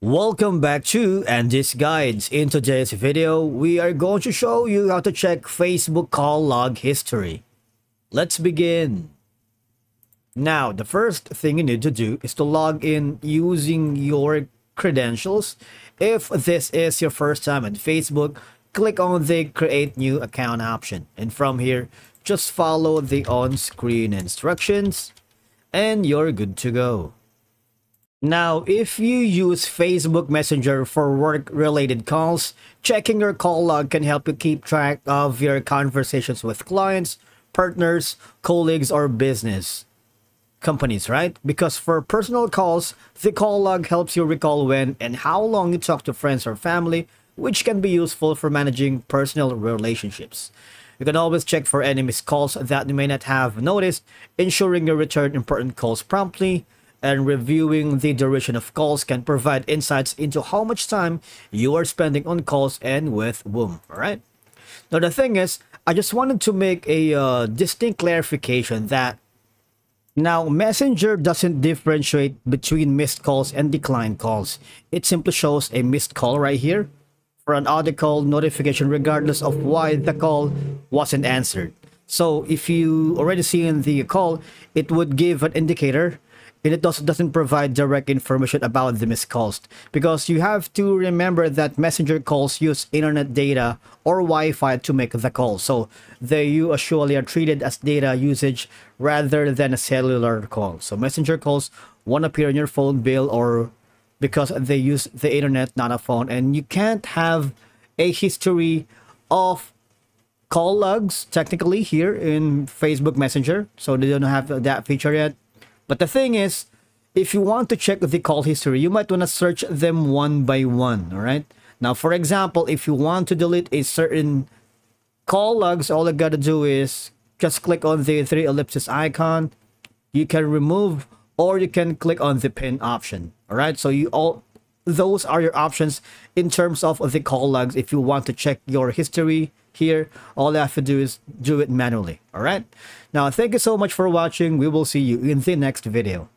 Welcome back to Andy's Guides. In today's video, we are going to show you how to check Facebook call log history. Let's begin. Now, the first thing you need to do is to log in using your credentials. If this is your first time on Facebook, click on the create new account option. And from here, just follow the on-screen instructions and you're good to go. Now, if you use Facebook Messenger for work-related calls, checking your call log can help you keep track of your conversations with clients, partners, colleagues, or business companies, right? Because for personal calls, the call log helps you recall when and how long you talk to friends or family, which can be useful for managing personal relationships. You can always check for any missed calls that you may not have noticed, ensuring you return important calls promptly, and reviewing the duration of calls can provide insights into how much time you are spending on calls and with whom, alright? Now the thing is, I just wanted to make a uh, distinct clarification that now Messenger doesn't differentiate between missed calls and declined calls. It simply shows a missed call right here for an audio notification regardless of why the call wasn't answered. So if you already seen the call, it would give an indicator it also doesn't provide direct information about the missed calls because you have to remember that messenger calls use internet data or Wi-Fi to make the call. So they you usually are treated as data usage rather than a cellular call. So messenger calls won't appear on your phone bill or because they use the internet, not a phone. And you can't have a history of call logs technically here in Facebook Messenger. So they don't have that feature yet. But the thing is, if you want to check the call history, you might want to search them one by one, all right? Now, for example, if you want to delete a certain call logs, all you got to do is just click on the three ellipses icon. You can remove or you can click on the pin option, all right? So you all those are your options in terms of the call logs. If you want to check your history here all you have to do is do it manually. All right? Now thank you so much for watching. We will see you in the next video